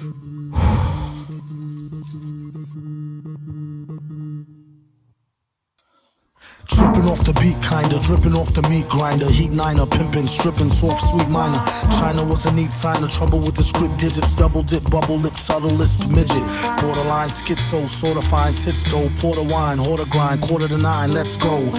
Tripping off the beat, kinda, dripping off the meat grinder. Heat niner, pimping, stripping, soft, sweet minor. China was a neat sign of trouble with the script digits. Double dip, bubble lip, subtle lisp, midget. Borderline schizo, sorta fine, tits though. Porter wine, hoarder grind, quarter to nine, let's go.